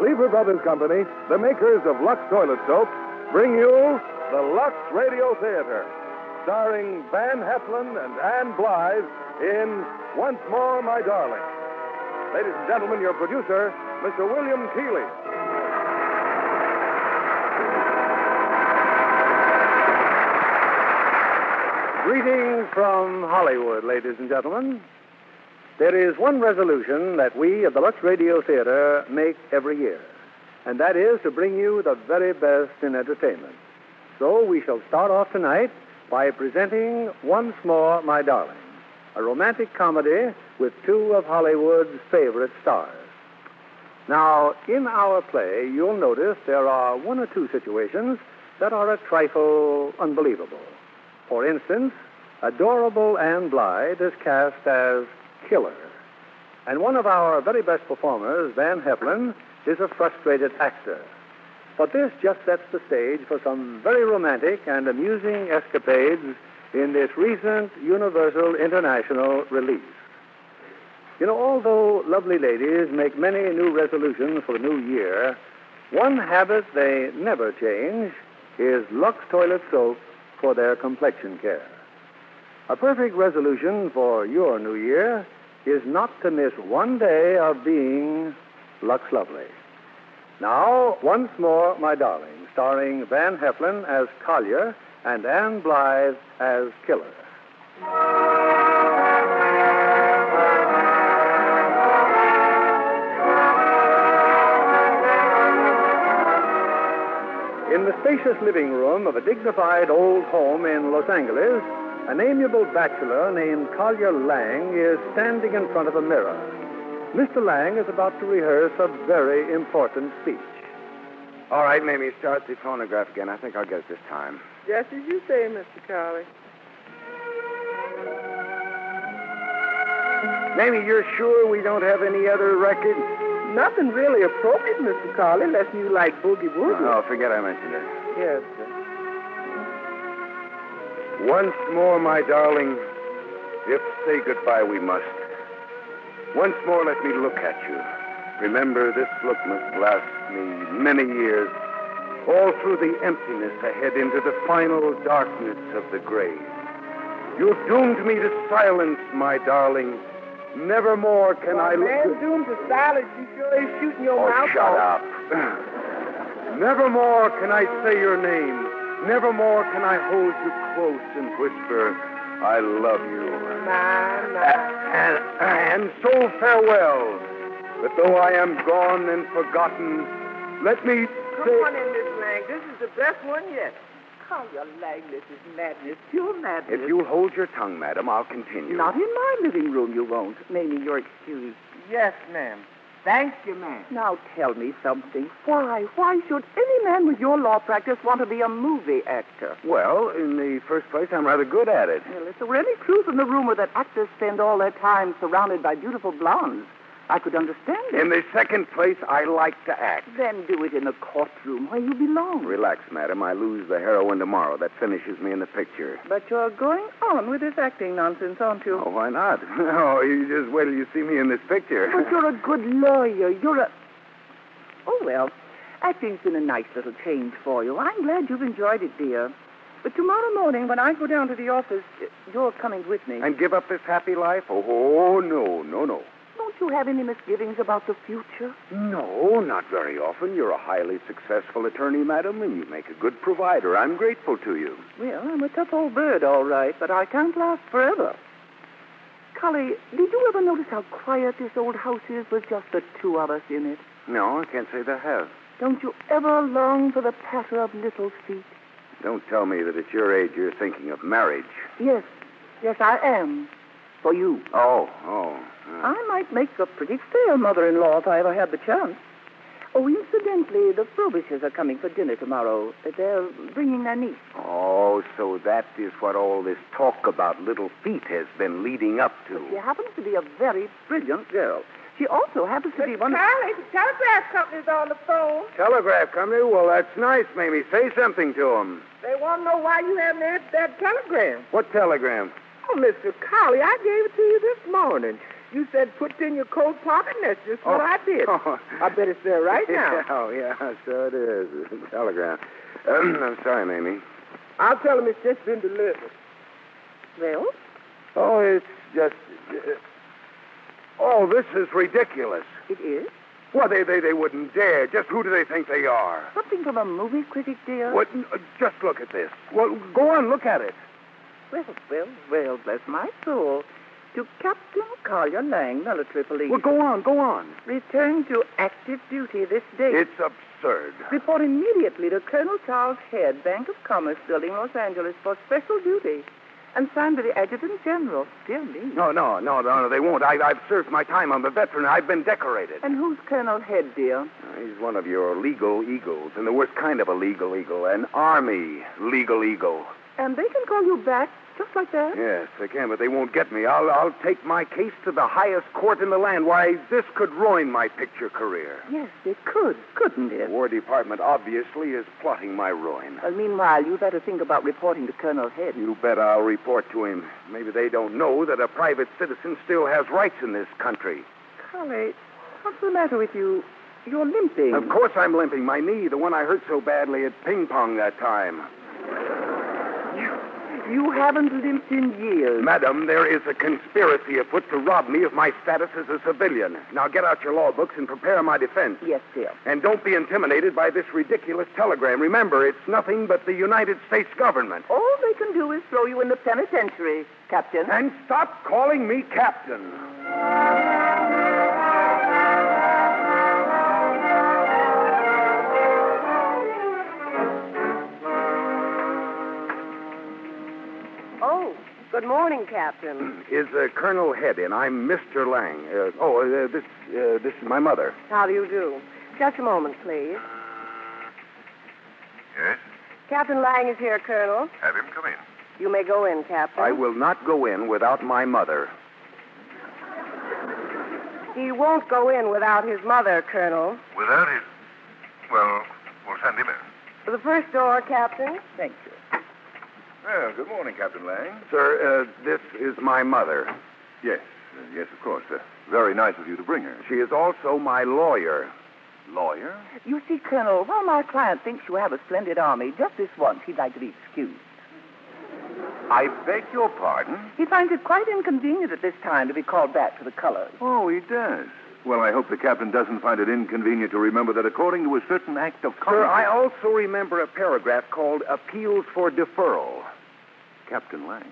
Lever Brothers Company, the makers of Lux Toilet Soap, bring you the Lux Radio Theater, starring Van Heflin and Ann Blyth in Once More, My Darling. Ladies and gentlemen, your producer, Mr. William Keighley. Greetings from Hollywood, ladies and gentlemen. There is one resolution that we of the Lux Radio Theater make every year, and that is to bring you the very best in entertainment. So we shall start off tonight by presenting Once More, My Darling, a romantic comedy with two of Hollywood's favorite stars. Now, in our play, you'll notice there are one or two situations that are a trifle unbelievable. For instance, adorable Ann Blyth is cast as killer. And one of our very best performers, Van Heflin, is a frustrated actor. But this just sets the stage for some very romantic and amusing escapades in this recent Universal International release. You know, although lovely ladies make many new resolutions for the new year, one habit they never change is Lux Toilet Soap for their complexion care. A perfect resolution for your new year is not to miss one day of being Lux Lovely. Now, once more, my darling, starring Van Heflin as Collier and Ann Blyth as Killer. In the spacious living room of a dignified old home in Los Angeles, an amiable bachelor named Collier Laing is standing in front of a mirror. Mr. Laing is about to rehearse a very important speech. All right, Mamie, start the phonograph again. I think I'll get it this time. Just as you say, Mr. Collier. Mamie, you're sure we don't have any other record? Nothing really appropriate, Mr. Collie, unless you like boogie woogie. Oh, forget I mentioned it. Yes, sir. Once more, my darling, if say goodbye we must. Once more, let me look at you. Remember, this look must last me many years, all through the emptiness ahead into the final darkness of the grave. You've doomed me to silence, my darling. Nevermore can well, I look. Man doomed to silence. You sure is shooting your oh, mouth shut off. up. Nevermore can I say your name. Nevermore can I hold you close and whisper, I love you. My, my. And, and so farewell. But though I am gone and forgotten, let me Come say. on in, Miss Laing. This is the best one yet. Call your Lang. This is madness. Pure madness. If you'll hold your tongue, madam, I'll continue. Not in my living room, you won't. Mamie, you're excused. Yes, ma'am. Thank you, ma'am. Now tell me something. Why? Why should any man with your law practice want to be a movie actor? Well, in the first place, I'm rather good at it. Well, if there were any truth in the rumor that actors spend all their time surrounded by beautiful blondes, I could understand it. In the second place, I like to act. Then do it in a courtroom where you belong. Relax, madam. I lose the heroine tomorrow. That finishes me in the picture. But you're going on with this acting nonsense, aren't you? Oh, why not? Oh, you just wait till you see me in this picture. But you're a good lawyer. You're a. Oh, well, acting's been a nice little change for you. I'm glad you've enjoyed it, dear. But tomorrow morning, when I go down to the office, you're coming with me. And give up this happy life? Oh, oh, no, no, no. Don't you have any misgivings about the future? No, not very often. You're a highly successful attorney, madam, and you make a good provider. I'm grateful to you. Well, I'm a tough old bird, all right, but I can't last forever. Collie, did you ever notice how quiet this old house is with just the two of us in it? No, I can't say that I have. Don't you ever long for the patter of little feet? Don't tell me that at your age you're thinking of marriage. Yes, yes, I am. For you. Oh, oh. I might make a pretty fair mother-in-law if I ever had the chance. Oh, incidentally, the Frobishers are coming for dinner tomorrow. They're bringing their niece. Oh, so that is what all this talk about little feet has been leading up to. She happens to be a very brilliant girl. She also happens to be one. Charlie, the telegraph company's on the phone. Telegraph company? Well, that's nice, Mamie. Say something to them. They want to know why you haven't answered that telegram. What telegram? Oh, Mr. Collie, I gave it to you this morning. You said put it in your coat pocket, and that's just what Oh. I did. Oh. I bet it's there right now. Oh, yeah, so it is. Telegram. I'm sorry, Mamie. I'll tell him it's just been delivered. Well, Oh, it's just. uh, oh, this is ridiculous. it is. Well, they, they, they wouldn't dare. Just who do they think they are? Something from a movie critic, dear. What? uh, Just look at this. Well, go on, look at it. Well, well, well, bless my soul. To Captain Collier Laing, military police. Well, go on, go on. Return to active duty this day. It's absurd. Report immediately to Colonel Charles Head, Bank of Commerce Building, Los Angeles, for special duty. And signed by the Adjutant General. Dear me. No, no, no, no, no, they won't. I, I've served my time. I'm a veteran. I've been decorated. And who's Colonel Head, dear? Uh, he's one of your legal eagles, and the worst kind of a legal eagle, an army legal eagle. And they can call you back just like that? Yes, they can, but they won't get me. I'll, I'll take my case to the highest court in the land. Why, this could ruin my picture career. Yes, it could, couldn't it? The? War Department obviously is plotting my ruin. Well, meanwhile, you better think about reporting to Colonel Head. You bet I'll report to him. Maybe they don't know that a private citizen still has rights in this country. Collie, what's the matter with you? You're limping. Of course I'm limping. My knee, the one I hurt so badly at ping pong that time. You haven't limped in years. Madam, there is a conspiracy afoot to rob me of my status as a civilian. Now get out your law books and prepare my defense. Yes, dear. And don't be intimidated by this ridiculous telegram. Remember, it's nothing but the United States government. All they can do is throw you in the penitentiary, Captain. And stop calling me captain. Good morning, Captain. Is uh, Colonel Head in? I'm Mr. Laing. Uh, oh, uh, this uh, this is my mother. How do you do? Just a moment, please. Yes? Captain Laing is here, Colonel. Have him come in. You may go in, Captain. I will not go in without my mother. He won't go in without his mother, Colonel. Without his. Well, we'll send him in. The first door, Captain. Thank you. Well, good morning, Captain Laing. Sir, uh, this is my mother. Yes, uh, yes, of course. Uh, very nice of you to bring her. She is also my lawyer. Lawyer? You see, Colonel, while my client thinks you have a splendid army, just this once he'd like to be excused. I beg your pardon? He finds it quite inconvenient at this time to be called back to the colors. Oh, he does. Well, I hope the captain doesn't find it inconvenient to remember that according to a certain act of Sir, Congress... I also remember a paragraph called Appeals for Deferral. Captain Laing,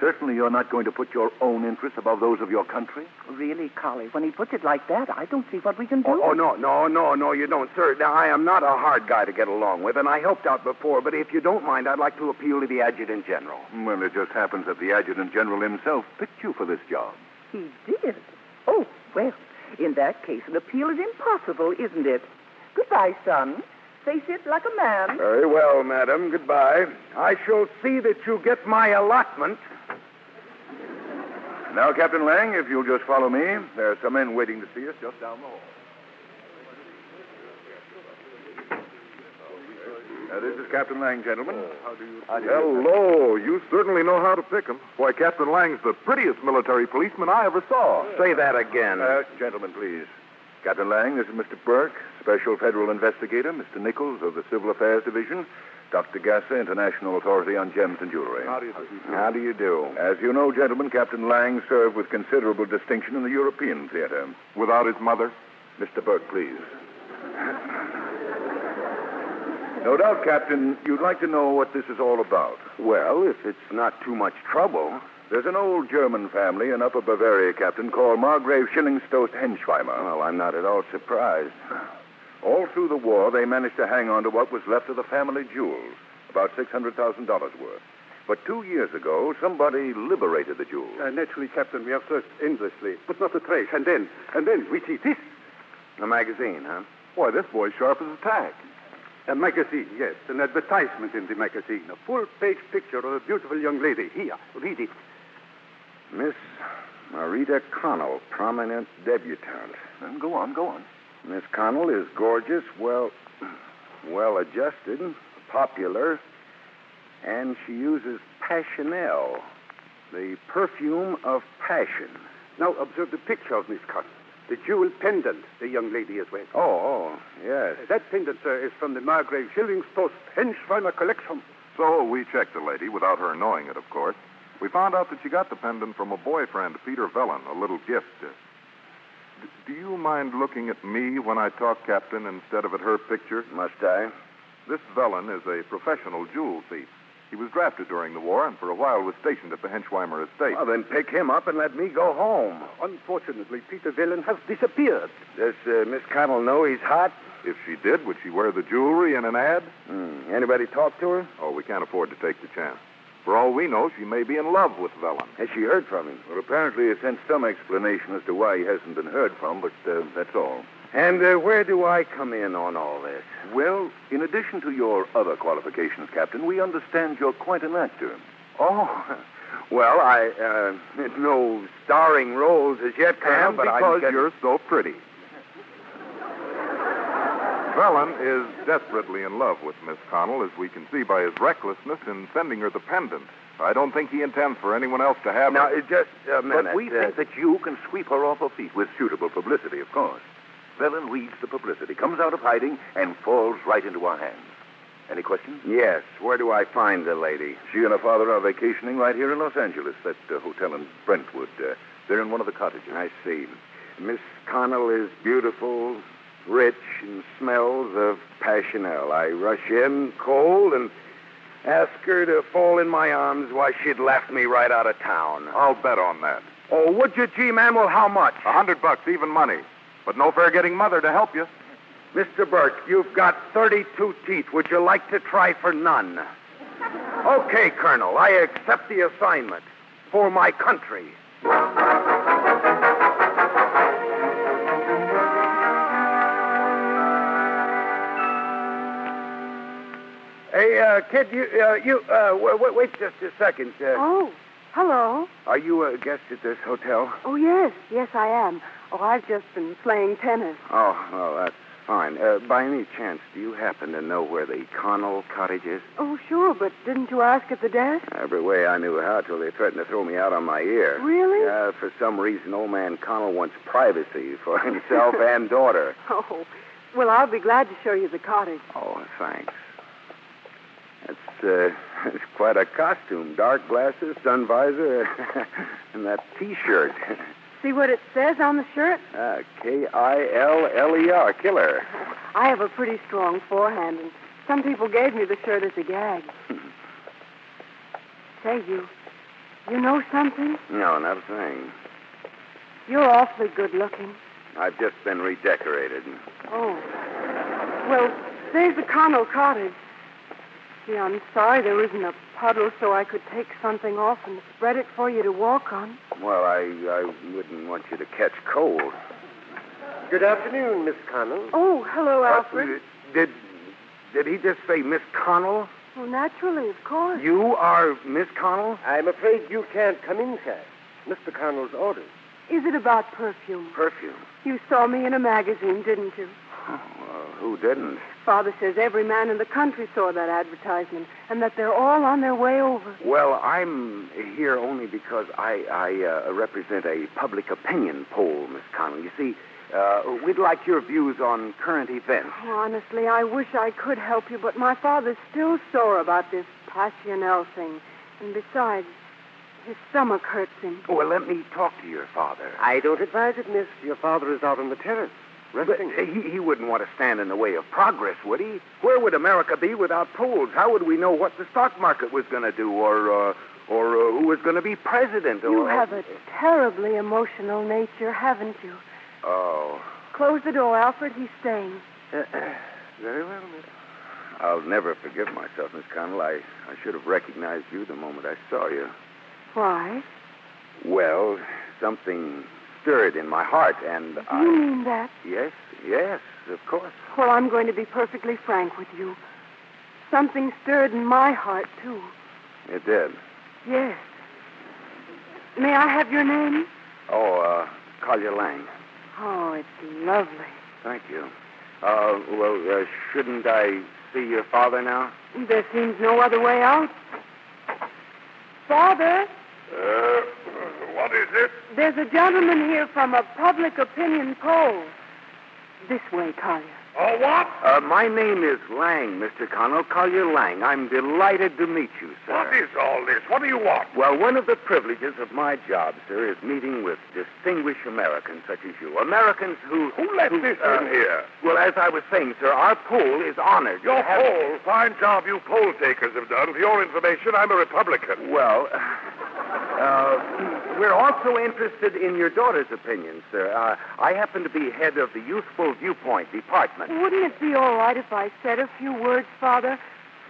certainly you're not going to put your own interests above those of your country? Really, Collie, when he puts it like that, I don't see what we can oh, do. Oh, oh, no, no, no, no, you don't, sir. Now, I am not a hard guy to get along with, and I helped out before, but if you don't mind, I'd like to appeal to the Adjutant General. Well, it just happens that the adjutant general himself picked you for this job. He did. Oh, well, in that case, an appeal is impossible, isn't it? Goodbye, son. Face it like a man. Very well, madam. Goodbye. I shall see that you get my allotment. Now, Captain Laing, if you'll just follow me, there are some men waiting to see us just down the hall. Uh, this is Captain Laing, gentlemen. How do you... Hello. You certainly know how to pick 'em. Why, Captain Laing's the prettiest military policeman I ever saw. Say that again. Uh, gentlemen, please. Captain Laing, this is Mr. Burke, Special Federal Investigator, Mr. Nichols of the Civil Affairs Division, Dr. Gasser, International Authority on Gems and Jewelry. How do you do? How do you do? As you know, gentlemen, Captain Laing served with considerable distinction in the European theater. Without his mother? Mr. Burke, please. No doubt, Captain, you'd like to know what this is all about. Well, if it's not too much trouble. There's an old German family in Upper Bavaria, Captain, called Margrave Schillingstost Henschweimer. Well, I'm not at all surprised. All through the war, they managed to hang on to what was left of the family jewels, about $600,000 worth. But two years ago, somebody liberated the jewels. Uh, naturally, Captain, we have searched endlessly, but not a trace. And then, and then we see this. A magazine, huh? Why, this boy's sharp as a tack. A magazine, yes. An advertisement in the magazine. A full-page picture of a beautiful young lady. Here, read it. Miss Marita Connell, prominent debutante. Then go on, go on. Miss Connell is gorgeous, well, well adjusted, popular, and she uses Passionel, the perfume of passion. Now observe the picture of Miss Connell. The jewel pendant the young lady is wearing. Oh, oh, yes. That pendant, sir, is from the Margrave Schillingspost Henschweimer collection. So we checked the lady without her knowing it, of course. We found out that she got the pendant from a boyfriend, Peter Vellon, a little gift. Uh, d- do you mind looking at me when I talk, Captain, instead of at her picture? Must I? This Vellon is a professional jewel thief. He was drafted during the war and for a while was stationed at the Henschweimer estate. Well, then pick him up and let me go home. Unfortunately, Peter Vellon has disappeared. Does uh, Miss Connell know he's hot? If she did, would she wear the jewelry in an ad? Hmm. Anybody talk to her? Oh, we can't afford to take the chance. For all we know, she may be in love with Vellon. Has she heard from him? Well, apparently he sent some explanation as to why he hasn't been heard from, but uh, that's all. And uh, where do I come in on all this? Well, in addition to your other qualifications, Captain, we understand you're quite an actor. Oh, well, I uh, no starring roles as yet, Colonel, but because I get... you're so pretty. Vellon is desperately in love with Miss Connell, as we can see by his recklessness in sending her the pendant. I don't think he intends for anyone else to have it. Now, uh, just a minute. But we uh, think that you can sweep her off her feet with suitable publicity, of course. Vellon reads the publicity, comes out of hiding, and falls right into our hands. Any questions? Yes. Where do I find the lady? She and her father are vacationing right here in Los Angeles, that uh, hotel in Brentwood. Uh, they're in one of the cottages. I see. Miss Connell is beautiful, rich, and smells of passionel. I rush in cold and ask her to fall in my arms Why she'd left me right out of town. I'll bet on that. Oh, would you, G. Man? Well, how much? A hundred bucks, even money. But no fair getting mother to help you. Mr. Burke, you've got 32 teeth. Would you like to try for none? Okay, Colonel, I accept the assignment for my country. Hey, uh, kid, you, uh, you, uh, wait, wait just a second. Uh, Oh, hello. Are you a guest at this hotel? Oh, yes, yes, I am. Oh, I've just been playing tennis. Oh, well, that's fine. Uh, by any chance, do you happen to know where the Connell cottage is? Oh, sure, but didn't you ask at the desk? Every way I knew how till they threatened to throw me out on my ear. Really? Yeah, for some reason, old man Connell wants privacy for himself and daughter. Oh, well, I'll be glad to show you the cottage. Oh, thanks. Uh, that's quite a costume. Dark glasses, sun visor, and that T-shirt. See what it says on the shirt? Ah, K-I-L-L-E-R, killer. I have a pretty strong forehand, and some people gave me the shirt as a gag. Say, you, you know something? No, not a thing. You're awfully good looking. I've just been redecorated. Oh. Well, there's the Connell cottage. Gee, I'm sorry there isn't a puddle so I could take something off and spread it for you to walk on. Well, I, I wouldn't want you to catch cold. Good afternoon, Miss Connell. Oh, hello, Alfred. Uh, did did he just say Miss Connell? Well, naturally, of course. You are Miss Connell? I'm afraid you can't come in, sir. Mr. Connell's orders. Is it about perfume? Perfume. You saw me in a magazine, didn't you? Oh, well, who didn't? Father says every man in the country saw that advertisement and that they're all on their way over. Well, I'm here only because I, I uh, represent a public opinion poll, Miss Connell. You see, uh, we'd like your views on current events. Honestly, I wish I could help you, but my father's still sore about this Passionel thing. And besides, his stomach hurts him. Well, let me talk to your father. I don't advise it, miss. Your father is out on the terrace, But uh, he, he wouldn't want to stand in the way of progress, would he? Where would America be without polls? How would we know what the stock market was going to do, or uh, or uh, who was going to be president? You or, have a terribly emotional nature, haven't you? Oh, Close the door, Alfred. He's staying. very well, miss. I'll never forgive myself, Miss Connell. I, I should have recognized you the moment I saw you. Why? Well, something stirred in my heart, and You I. mean that? Yes, yes, of course. Well, I'm going to be perfectly frank with you. Something stirred in my heart, too. It did. Yes. May I have your name? Oh, uh, Collier Laing. Oh, it's lovely. Thank you. Uh, well, uh, shouldn't I see your father now? There seems no other way out. Father? Uh, what What is it? There's a gentleman here from a public opinion poll. This way, Collier. Oh, what? Uh, my name is Laing, Mr. Connell. Collier Laing. I'm delighted to meet you, sir. What is all this? What do you want? Well, one of the privileges of my job, sir, is meeting with distinguished Americans such as you. Americans who. Who let this uh, in here? Well, as I was saying, sir, our pool is honored. Your have- poll. Fine job you poll takers have done. For your information, I'm a Republican. Well, uh, we're also interested in your daughter's opinion, sir. Uh, I happen to be head of the Youthful Viewpoint Department. Wouldn't it be all right if I said a few words, Father,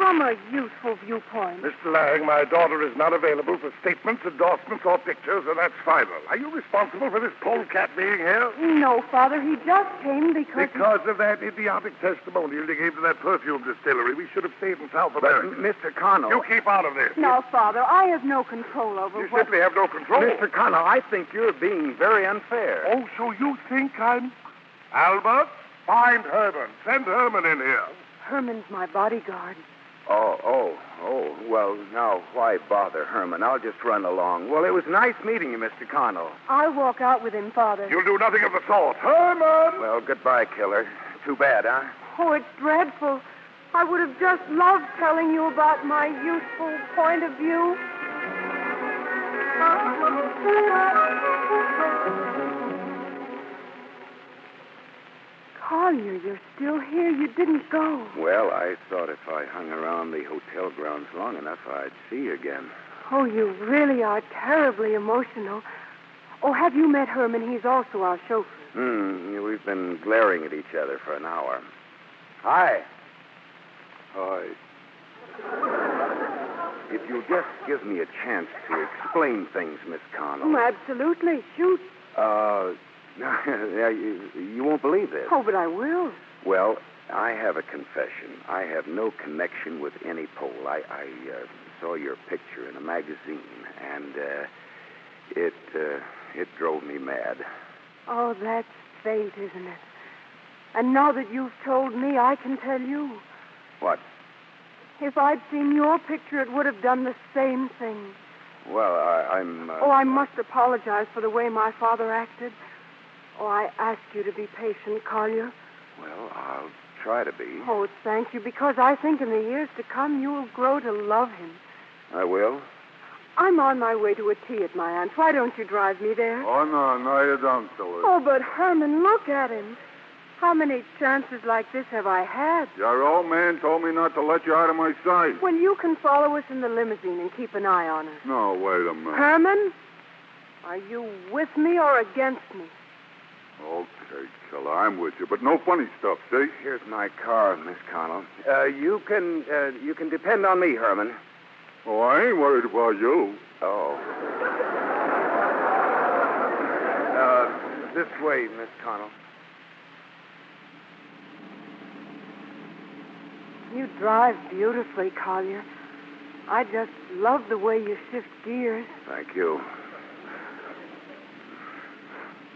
from a youthful viewpoint? Mr. Laing, my daughter is not available for statements, endorsements, or pictures, and that's final. Are you responsible for this polecat being here? No, Father, he just came because. Because of that idiotic testimonial you gave to that perfume distillery, we should have stayed in South But, America. Mr. Connell. You keep out of this. No, Father, I have no control over You what. simply have no control. Mr. Connell, I think you're being very unfair. Oh, so you think I'm. Albert, find Herman. Send Herman in here. Herman's my bodyguard. Oh, oh, oh. Well, now, why bother, Herman? I'll just run along. Well, it was nice meeting you, Mr. Connell. I'll walk out with him, Father. You'll do nothing of the sort. Herman! Well, goodbye, killer. Too bad, huh? Oh, it's dreadful. I would have just loved telling you about my youthful point of view. Collier, you. You're still here. You didn't go. Well, I thought if I hung around the hotel grounds long enough, I'd see you again. Oh, you really are terribly emotional. Oh, have you met Herman? He's also our chauffeur. Hmm, we've been glaring at each other for an hour. Hi. Hi. If you'll just give me a chance to explain things, Miss Connell. Oh, absolutely. Shoot. Uh, you, won't believe this. Oh, but I will. Well, I have a confession. I have no connection with any poll. I, I uh, saw your picture in a magazine, and uh, it uh, it drove me mad. Oh, that's fate, isn't it? And now that you've told me, I can tell you. What? If I'd seen your picture, it would have done the same thing. Well, I, I'm. Uh, Oh, I must apologize for the way my father acted. Oh, I ask you to be patient, Collier. Well, I'll try to be. Oh, thank you, because I think in the years to come you will grow to love him. I will. I'm on my way to a tea at my aunt's. Why don't you drive me there? Oh, no, no, you don't, Phyllis. Oh, but Herman, look at him. How many chances like this have I had? Your old man told me not to let you out of my sight. Well, you can follow us in the limousine and keep an eye on her. No, wait a minute. Herman, are you with me or against me? Okay, killer, I'm with you, but no funny stuff, see? Here's my car, Miss Connell. Uh, you can uh, you can depend on me, Herman. Oh, I ain't worried about you. Oh. Uh, this way, Miss Connell. You drive beautifully, Collier. I just love the way you shift gears. Thank you.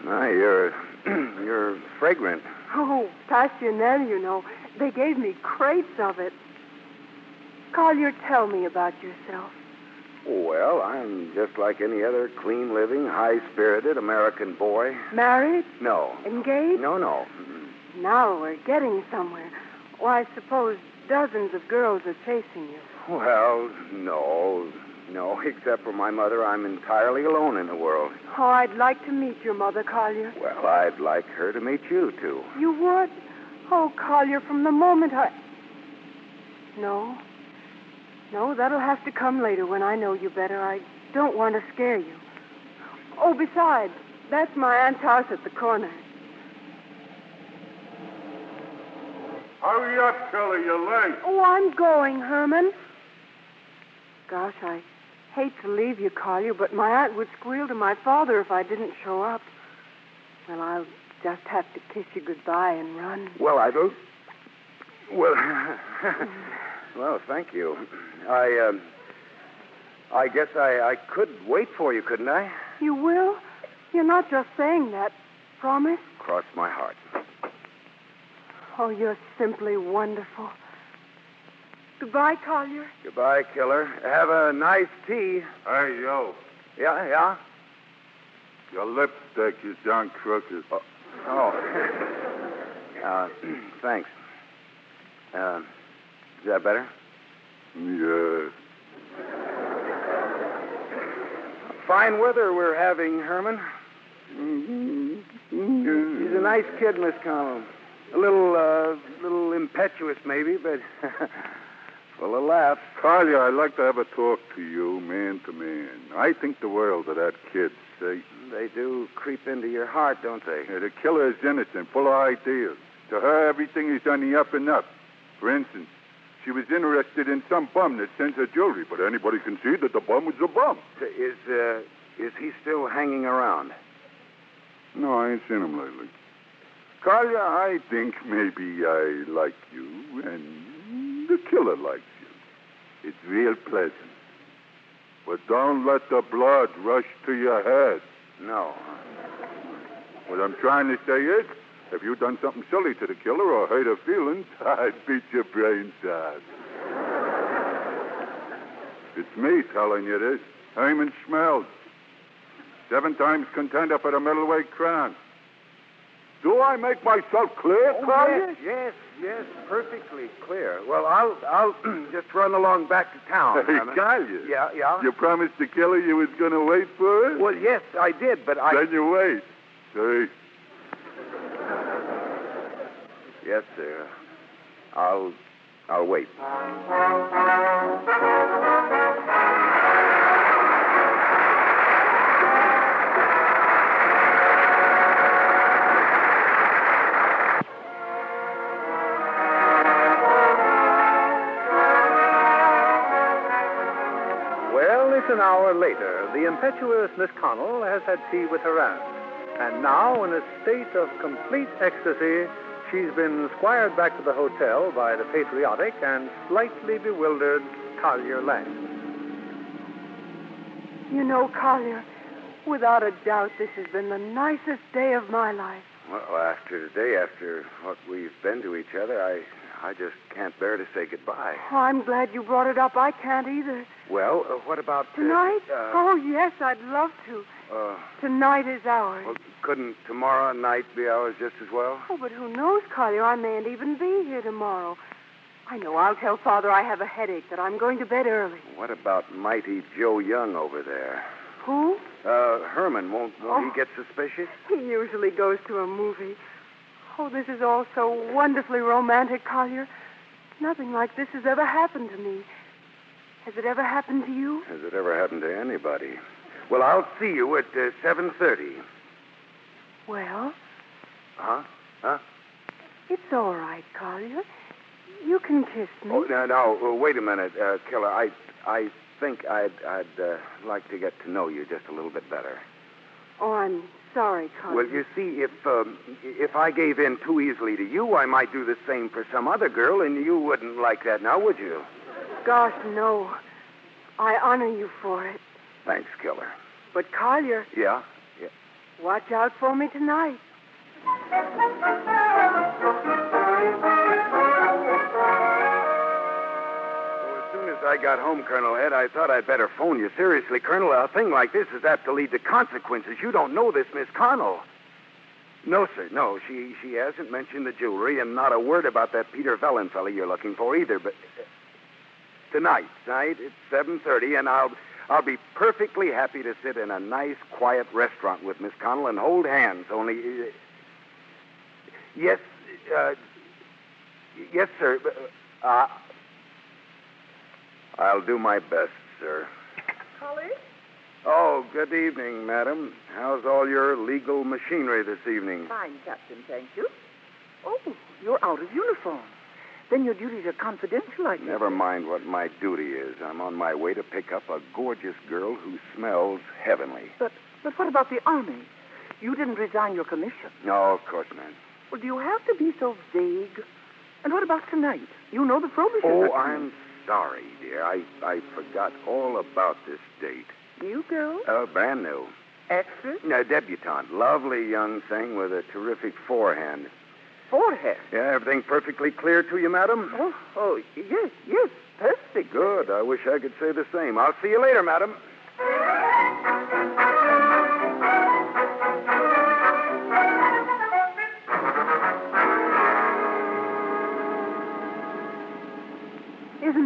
Now, you're you're fragrant. Oh, Passionel, you know. They gave me crates of it. Collier, tell me about yourself. Well, I'm just like any other clean living, high spirited American boy. Married? No. Engaged? No, no. Now we're getting somewhere. Why, I suppose dozens of girls are chasing you. Well, no. No, except for my mother, I'm entirely alone in the world. Oh, I'd like to meet your mother, Collier. Well, I'd like her to meet you, too. You would? Oh, Collier, from the moment I. No. No, that'll have to come later when I know you better. I don't want to scare you. Oh, besides, that's my aunt's house at the corner. Hurry up, killer, you're late. Oh, I'm going, Herman. Gosh, I hate to leave you, Collier, but my aunt would squeal to my father if I didn't show up. Well, I'll just have to kiss you goodbye and run. Well, I don't. Well, well, thank you. I, um, I guess I, I could wait for you, couldn't I? You will? You're not just saying that. Promise? Cross my heart. Oh, you're simply wonderful. Goodbye, Collier. Goodbye, killer. Have a nice tea. Hey, yo. Yeah, yeah. Your lipstick is down crooked. Oh. uh, thanks. Uh, is that better? Yeah. Fine weather we're having, Herman. He's a nice kid, Miss Connell. A little, uh, little impetuous, maybe, but of laughs. Collier, I'd like to have a talk to you, man to man. I think the world of that kid, see? They do creep into your heart, don't they? Yeah, the killer is innocent, full of ideas. To her, everything is on the up and up. For instance, she was interested in some bum that sends her jewelry, but anybody can see that the bum was a bum. Is, uh, is he still hanging around? No, I ain't seen him lately. Collier, I think maybe I like you, and the killer likes you. It's real pleasant. But don't let the blood rush to your head. No. What I'm trying to say is, if you'd done something silly to the killer or hurt her feelings, I'd beat your brains out. it's me telling you this. Herman Schmelz. Seven times contender for the middleweight crown. Do I make myself clear, oh, Collier? yes, yes, yes, perfectly clear. Well, I'll, I'll just run along back to town. Hey. Collier. Yeah, yeah. You promised the killer you was going to wait for her? Well, yes, I did, but I. Then you wait. See? Yes, sir. I'll, I'll wait. An hour later. The impetuous Miss Connell has had tea with her aunt. And now, in a state of complete ecstasy, she's been squired back to the hotel by the patriotic and slightly bewildered Collier Laing. You know, Collier, without a doubt, this has been the nicest day of my life. Well, after today, after what we've been to each other, I, I just can't bear to say goodbye. Oh, I'm glad you brought it up. I can't either. Well, uh, what about uh, Tonight? Uh, oh, yes, I'd love to. uh, Tonight is ours. well, couldn't tomorrow night be ours just as well? Oh, but who knows, Collier? I mayn't even be here tomorrow. I know I'll tell Father I have a headache, that I'm going to bed early. What about mighty Joe Young over there? Who? Uh, Herman, won't, won't Oh. he get suspicious? He usually goes to a movie. Oh, this is all so wonderfully romantic, Collier. Nothing like this has ever happened to me. Has it ever happened to you? Has it ever happened to anybody? Well, I'll see you at uh, 7.30. Well, Huh? Huh? it's all right, Collier. You can kiss me. Oh, now, now, uh, wait a minute, uh, Killer. I, I think I'd, I'd uh, like to get to know you just a little bit better. Oh, I'm sorry, Collier. Well, you see, if um, if I gave in too easily to you, I might do the same for some other girl, and you wouldn't like that now, would you? Gosh, no. I honor you for it. Thanks, Killer. But, Collier, Yeah? Yeah. watch out for me tonight. I got home, Colonel Head, I thought I'd better phone you. Seriously, Colonel, a thing like this is apt to lead to consequences. You don't know this, Miss Connell. No, sir. No, she she hasn't mentioned the jewelry, and not a word about that Peter Vellon fella you're looking for either. But uh, tonight, tonight it's seven thirty, and I'll I'll be perfectly happy to sit in a nice, quiet restaurant with Miss Connell and hold hands. Only, uh, yes, uh, yes, sir. Uh, I'll do my best, sir. Collie? Oh, good evening, madam. How's all your legal machinery this evening? Fine, Captain, thank you. Oh, you're out of uniform. Then your duties are confidential, I think. Never mind what my duty is. I'm on my way to pick up a gorgeous girl who smells heavenly. But, but what about the Army? You didn't resign your commission. No, of course not. Well, do you have to be so vague? And what about tonight? You know the Frobishers. Oh. I'm sorry, dear. I, I forgot all about this date. New girl? Oh, brand new. Extra? A debutante. Lovely young thing with a terrific forehand. Forehead? Yeah, everything perfectly clear to you, madam? Oh, oh, yes, yes, perfect. Good. I wish I could say the same. I'll see you later, madam.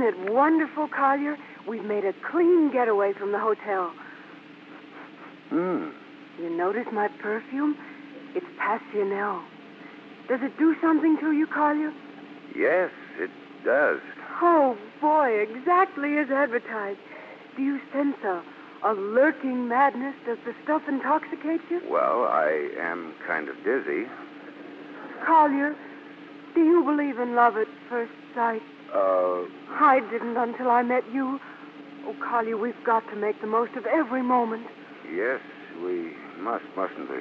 It wonderful, Collier? We've made a clean getaway from the hotel. Hmm. You notice my perfume? It's Passionel. Does it do something to you, Collier? Yes, it does. Oh, boy, exactly as advertised. Do you sense a, a lurking madness? Does the stuff intoxicate you? Well, I am kind of dizzy. Collier, do you believe in love at first sight? Uh, I didn't until I met you. Oh, Collier, we've got to make the most of every moment. yes, we must, mustn't we?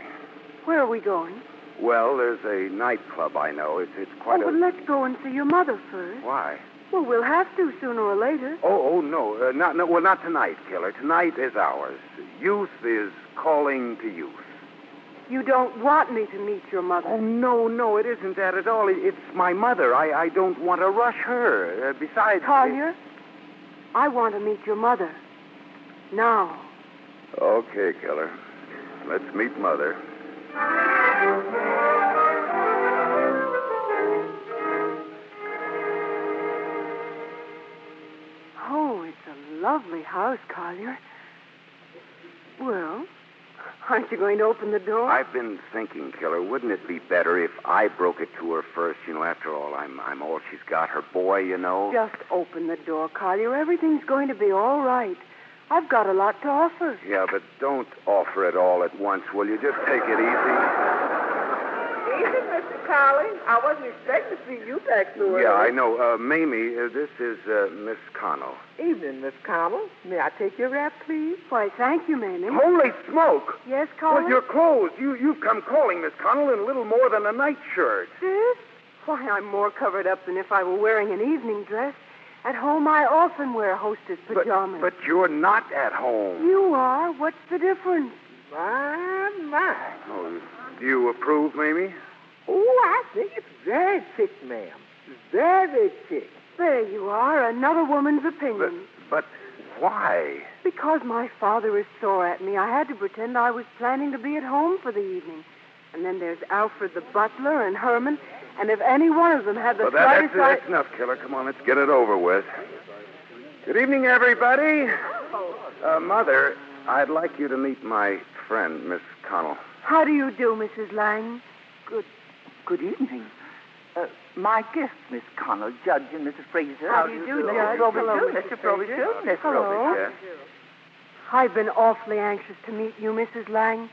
Where are we going? Well, there's a nightclub I know. It's it's quite oh, a. but let's go and see your mother first. Why? Well, we'll have to sooner or later. Oh, oh no, uh, not no. Well, not tonight, Killer. Tonight is ours. Youth is calling to youth. You don't want me to meet your mother. Oh no, no, it isn't that at all. It's my mother. I I don't want to rush her. Uh, besides, Collier, I want to meet your mother. Now. Okay, Killer. Let's meet Mother. Oh, it's a lovely house, Collier. Well, aren't you going to open the door? I've been thinking, Killer, wouldn't it be better if I broke it to her first? You know, after all, I'm I'm all she's got. Her boy, you know. Just open the door, Collier. Everything's going to be all right. I've got a lot to offer. Yeah, but don't offer it all at once, will you? Just take it easy. Evening, Mr. I wasn't expecting to see you back so early. Yeah, I know. Uh, Mamie, uh, this is uh, Miss Connell. Evening, Miss Connell. May I take your wrap, please? Why, thank you, Mamie. Holy smoke! Yes, Collier? Well, your clothes. You you've come calling, Miss Connell, in little more than a nightshirt. This? Why, I'm more covered up than if I were wearing an evening dress. At home, I often wear hostess But, pajamas. but you're not at home. You are. What's the difference? My, my. Oh, do you approve, Mamie? Oh, I think it's very thick, ma'am. Very thick. There you are, another woman's opinion. But, but why? Because my father is sore at me, I had to pretend I was planning to be at home for the evening. And then there's Alfred the butler and Herman, and if any one of them had the Well, that, that's, i- that's enough, Killer. Come on, let's get it over with. Good evening, everybody. Uh, Mother, I'd like you to meet my friend, Miss Connell. How do you do, Mrs. Laing? Good, good evening. Uh, my guest, Miss Connell, Judge and Mrs. Fraser. How do you do, Judge? Mrs. Hello, Frobisher, Mr. Mr. Frobisher, Miss Hello. Frobisher. I've been awfully anxious to meet you, Mrs. Laing.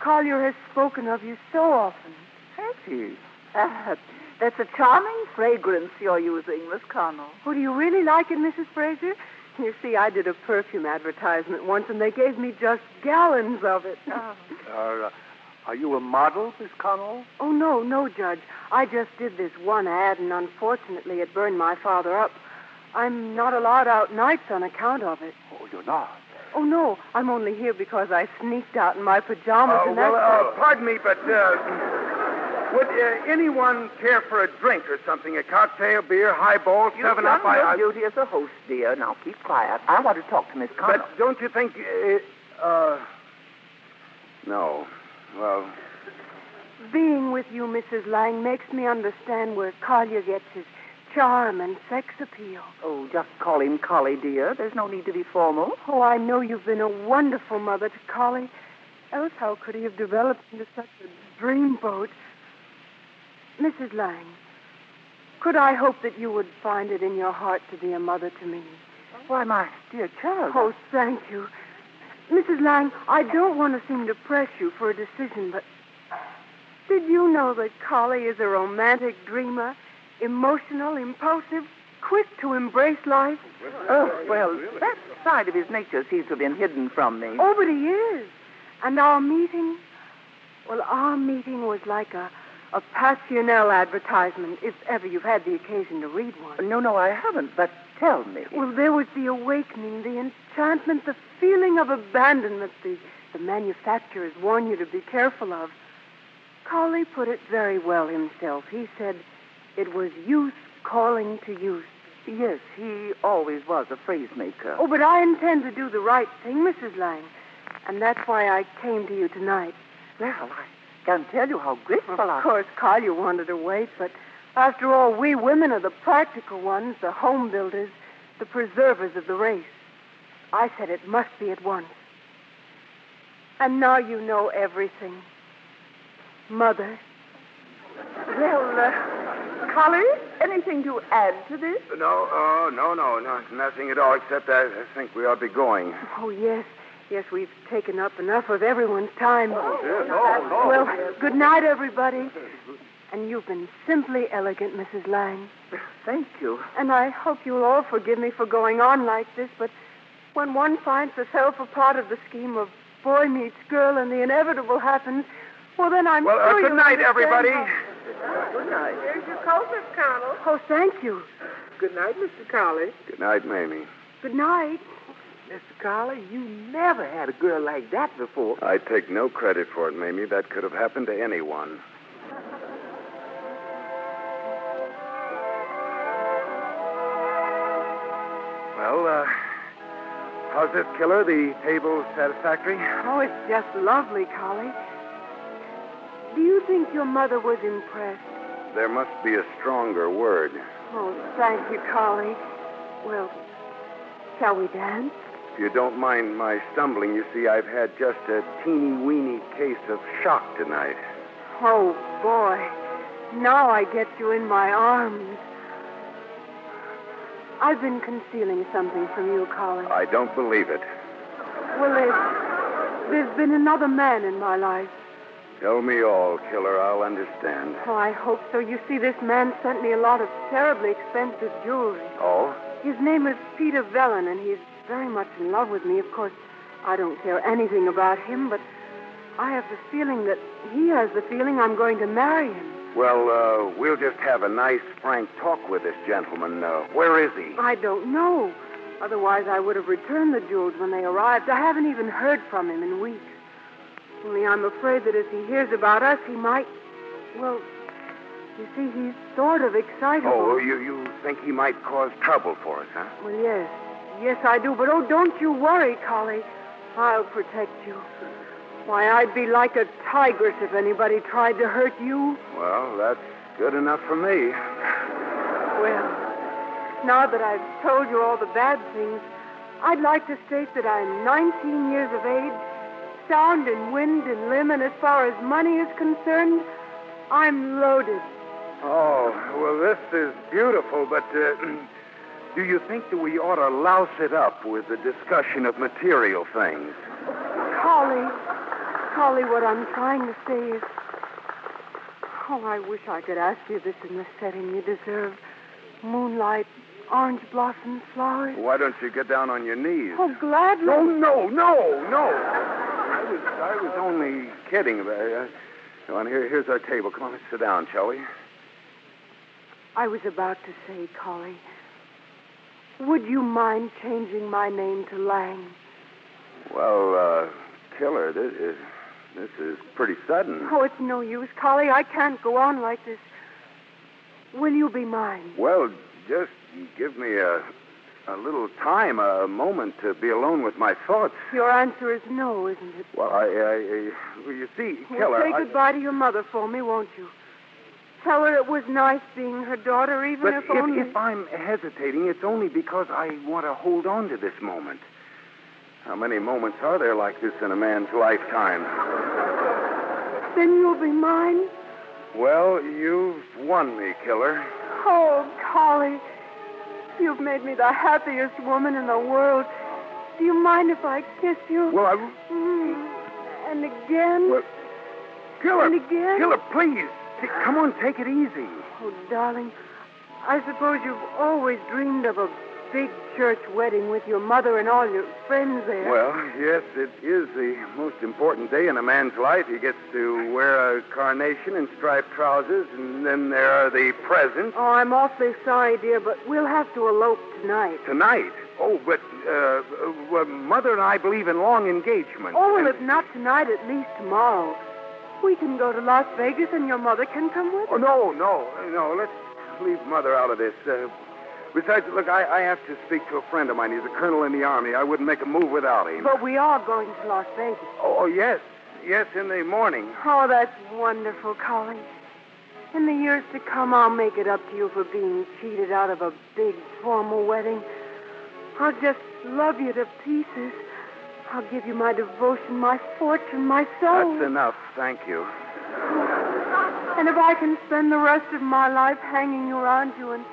Collier has spoken of you so often. Has he? Uh, that's a charming fragrance you're using, Miss Connell. Oh, do you really like it, Mrs. Fraser? You see, I did a perfume advertisement once, and they gave me just gallons of it. Are, uh, are you a model, Miss Connell? Oh, no, no, Judge. I just did this one ad, and unfortunately, it burned my father up. I'm not allowed out nights on account of it. Oh, you're not. Oh, no, I'm only here because I sneaked out in my pajamas, Oh, and well, uh, pardon me, but uh, would uh, anyone care for a drink or something? A cocktail, beer, highball, You've seven done up? I, I, your duty as a host, dear. Now keep quiet. I want to talk to Miss Connell. but don't you think? Uh, uh, no. Well, Being with you, Mrs. Laing, makes me understand where Collier gets his charm and sex appeal. Oh, just call him Collie, dear. There's no need to be formal. Oh, I know you've been a wonderful mother to Collie. Else how could he have developed into such a dreamboat? Mrs. Laing, could I hope that you would find it in your heart to be a mother to me? Why, my dear child. Oh, thank you. Mrs. Laing, I don't want to seem to press you for a decision, but did you know that Collie is a romantic dreamer, emotional, impulsive, quick to embrace life? Oh, well, that side of his nature seems to have been hidden from me. Oh, but he is. And our meeting, well, our meeting was like a, a Passionel advertisement, if ever you've had the occasion to read one. No, no, I haven't, but tell me. Well, there was the awakening, the enchantment, the feeling of abandonment the, the manufacturers warn you to be careful of. Collie put it very well himself. He said it was youth calling to youth. Yes, he always was a phrase maker. Oh, but I intend to do the right thing, Mrs. Laing. And that's why I came to you tonight. well, I can't tell you how grateful I Of course, Collier wanted to wait, but after all, we women are the practical ones, the home builders. the preservers of the race. I said it must be at once. And now you know everything. Mother. Well, uh, Collie, anything to add to this? No, oh, no, no, no, nothing at all, except I, I think we ought to be going. Oh, yes. Yes, we've taken up enough of everyone's time. Oh, yes. Oh, no. Well, good night, everybody. And you've been simply elegant, Mrs. Laing. Thank you. And I hope you'll all forgive me for going on like this, but when one finds herself a part of the scheme of boy meets girl and the inevitable happens, well, then I'm Well, uh, sure good you'll night, everybody. how- Good night. Here's your coat, Miss Connell. Oh, thank you. Good night, Mr. Collie. Good night, Mamie. Good night. Mr. Collie, you never had a girl like that before. I take no credit for it, Mamie. That could have happened to anyone. How's this, Killer? The table satisfactory? Oh, it's just lovely, Collie. Do you think your mother was impressed? There must be a stronger word. Oh, thank you, Collie. Well, shall we dance? If you don't mind my stumbling, you see, I've had just a teeny weeny case of shock tonight. Oh, boy. Now I get you in my arms. I've been concealing something from you, Collie. I don't believe it. Well, there's, there's been another man in my life. Tell me all, Killer. I'll understand. Oh, I hope so. You see, this man sent me a lot of terribly expensive jewelry. Oh? His name is Peter Vellon, and he's very much in love with me. Of course, I don't care anything about him, but I have the feeling that he has the feeling I'm going to marry him. Well, uh, we'll just have a nice, frank talk with this gentleman. Uh, where is he? I don't know. Otherwise, I would have returned the jewels when they arrived. I haven't even heard from him in weeks. Only I'm afraid that if he hears about us, he might. Well, you see, he's sort of excitable. Oh, you, you think he might cause trouble for us, huh? Well, yes. Yes, I do. But oh, don't you worry, Collie. I'll protect you. Why, I'd be like a tigress if anybody tried to hurt you. Well, that's good enough for me. Well, now that I've told you all the bad things, I'd like to state that I'm 19 years of age, sound in wind and limb, and as far as money is concerned, I'm loaded. Oh, well, this is beautiful, but uh, do you think that we ought to louse it up with the discussion of material things? Collie, Collie, what I'm trying to say is. Oh, I wish I could ask you this in the setting you deserve. Moonlight, orange blossoms, flowers. Why don't you get down on your knees? Oh, gladly. No, no, no, no. I was, I was only kidding. Uh, come on, here, here's our table. Come on, let's sit down, shall we? I was about to say, Collie, would you mind changing my name to Laing? Well, uh, Killer, this is, this is pretty sudden. Oh, it's no use, Collie. I can't go on like this. Will you be mine? Well, just give me a, a little time, a moment to be alone with my thoughts. Your answer is no, isn't it? Well, I, I, I well, you see, Well, Killer. say I- goodbye to your mother for me, won't you? Tell her it was nice being her daughter, even But if, if, only. if I'm hesitating, it's only because I want to hold on to this moment. How many moments are there like this in a man's lifetime? Then you'll be mine. Well, you've won me, Killer. Oh, Collie, you've made me the happiest woman in the world. Do you mind if I kiss you? Well, I. Mm, and again. Well, Killer! And again? Killer, please! Come on, take it easy. Oh, darling, I suppose you've always dreamed of a big church wedding with your mother and all your friends there. Well, yes, it is the most important day in a man's life. He gets to wear a carnation and striped trousers, and then there are the presents. Oh, I'm awfully sorry, dear, but we'll have to elope tonight. Tonight. Oh, but uh, Mother and I believe in long engagements. Oh, well, And- if not tonight, at least tomorrow. We can go to Las Vegas and your mother can come with Oh, us. no, no, no. Let's leave Mother out of this. Uh, besides, look, I, I have to speak to a friend of mine. He's a colonel in the Army. I wouldn't make a move without him. But we are going to Las Vegas. Oh, oh, yes. Yes, in the morning. Oh, that's wonderful, Collie. In the years to come, I'll make it up to you for being cheated out of a big formal wedding. I'll just love you to pieces. I'll give you my devotion, my fortune, my soul. That's enough, thank you. And if I can spend the rest of my life hanging around you and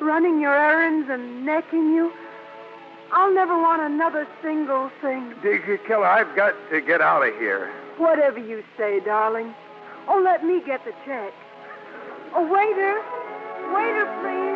running your errands and necking you, I'll never want another single thing. Digger Killer, I've got to get out of here. Whatever you say, darling. Oh, let me get the check. Oh, waiter. Waiter, please.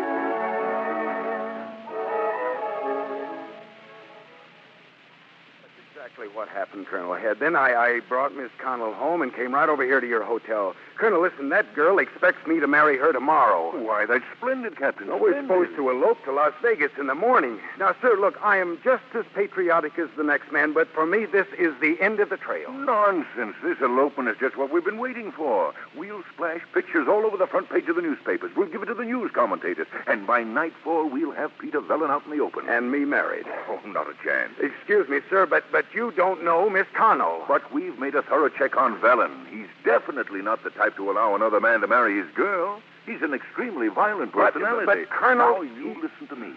Exactly what happened, Colonel Head. Then I, I brought Miss Connell home and came right over here to your hotel. Colonel, listen, that girl expects me to marry her tomorrow. Why, that's splendid, Captain. No, we're supposed to elope to Las Vegas in the morning. Now, sir, look, I am just as patriotic as the next man, but for me, this is the end of the trail. Nonsense. This elopement is just what we've been waiting for. We'll splash pictures all over the front page of the newspapers. We'll give it to the news commentators. And by nightfall, we'll have Peter Vellon out in the open. And me married. Oh, not a chance. Excuse me, sir, but, but you don't know Miss Connell. But we've made a thorough check on Vellon. He's definitely not the type to allow another man to marry his girl. He's an extremely violent But- personality. but, Colonel- Now, you listen to me.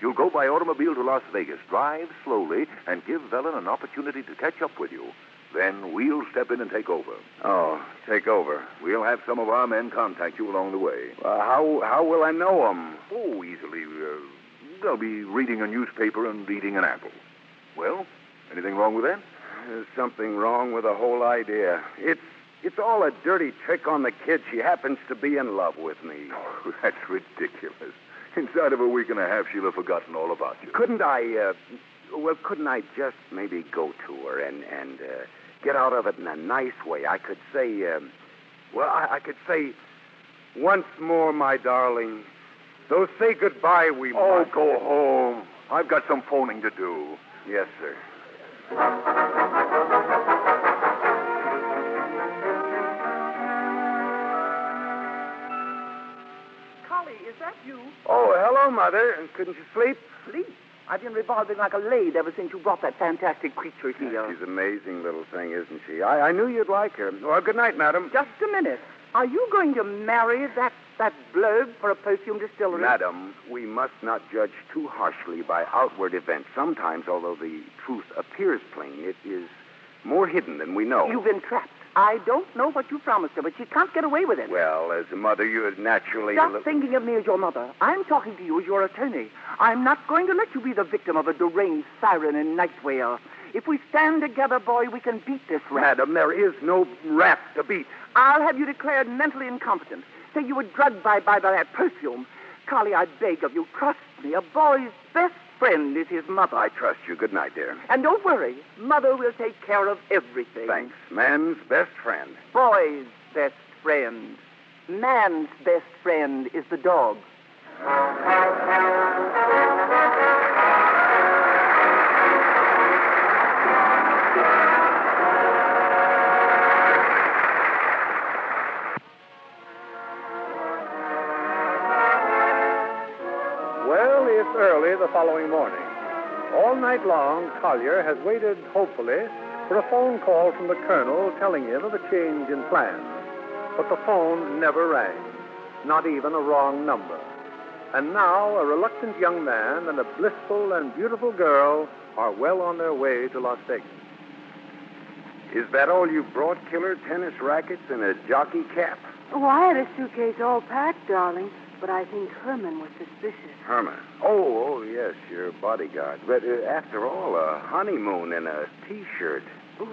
You'll go by automobile to Las Vegas, drive slowly, and give Vellon an opportunity to catch up with you. Then we'll step in and take over. Oh, take over. We'll have some of our men contact you along the way. Well, how, how will I know them? Oh, easily. Uh, they'll be reading a newspaper and eating an apple. Well, anything wrong with that? There's something wrong with the whole idea. It's it's all a dirty trick on the kid. She happens to be in love with me. Oh, that's ridiculous. Inside of a week and a half, she'll have forgotten all about you. Couldn't I, uh, well, couldn't I just maybe go to her and, and uh, get out of it in a nice way? I could say, um, well, I, I could say, once more, my darling, though say goodbye we Oh, must. go home. I've got some phoning to do. Yes, sir. Collie, is that you? Oh, hello, Mother. Couldn't you sleep? Sleep. I've been revolving like a lathe ever since you brought that fantastic creature here. She's an amazing little thing, isn't she? I, I knew you'd like her. Well, good night, madam. Just a minute. Are you going to marry that that blurb for a perfume distillery? Madam, we must not judge too harshly by outward events. Sometimes, although the truth appears plain, it is more hidden than we know. You've been trapped. I don't know what you promised her, but she can't get away with it. Well, as a mother, you're naturally. Stop little- thinking of me as your mother. I'm talking to you as your attorney. I'm not going to let you be the victim of a deranged siren and night nightwear. If we stand together, boy, we can beat this rat. Madam, there is no rat to beat. I'll have you declared mentally incompetent. Say you were drugged by, by, by that perfume. Collie, I beg of you, trust me. A boy's best friend is his mother. I trust you. Good night, dear. And don't worry, Mother will take care of everything. Thanks. Man's best friend. Boy's best friend. Man's best friend is the dog. Night long, Collier has waited hopefully for a phone call from the colonel telling him of a change in plans. But the phone never rang, not even a wrong number. And now a reluctant young man and a blissful and beautiful girl are well on their way to Las Vegas. Is that all you brought, Killer? Tennis rackets and a jockey cap? Oh, I had a suitcase all packed, darling, but I think Herman was suspicious. Herman. Oh, oh, yes, your bodyguard. But uh, after all, a honeymoon in a T-shirt. Oh,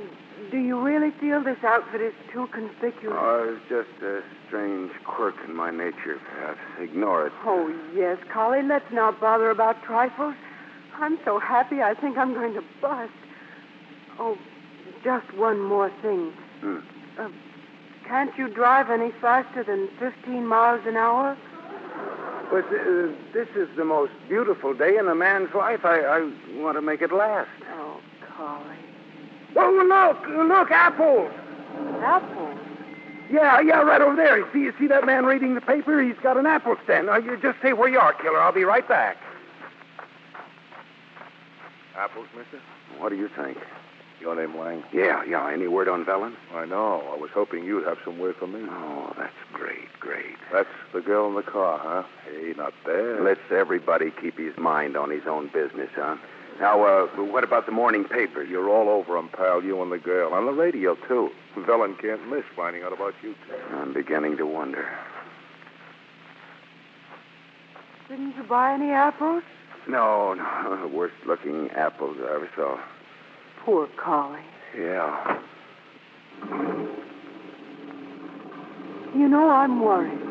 do you really feel this outfit is too conspicuous? Oh, it's just a strange quirk in my nature, perhaps. Ignore it. Oh, yes, Collie, let's not bother about trifles. I'm so happy I think I'm going to bust. Oh, just one more thing. Hmm. Uh, can't you drive any faster than 15 miles an hour? But uh, this is the most beautiful day in a man's life. I, I want to make it last. Oh, Collie. Oh, look! Look, apples! Apples? Yeah, yeah, right over there. You see, you see that man reading the paper? He's got an apple stand. Now, you just stay where you are, killer. I'll be right back. Apples, mister? What do you think? Your name, Laing? Yeah, yeah. Any word on Vellon? I know. I was hoping you'd have some word for me. Oh, that's great, great. That's the girl in the car, huh? Hey, not bad. Let's everybody keep his mind on his own business, huh? Now, uh, what about the morning paper? You're all over 'em, pal, you and the girl. On the radio, too. Vellon can't miss finding out about you two. I'm beginning to wonder. Didn't you buy any apples? No, no. Worst looking apples I ever saw. Poor Collie. Yeah. You know, I'm worried.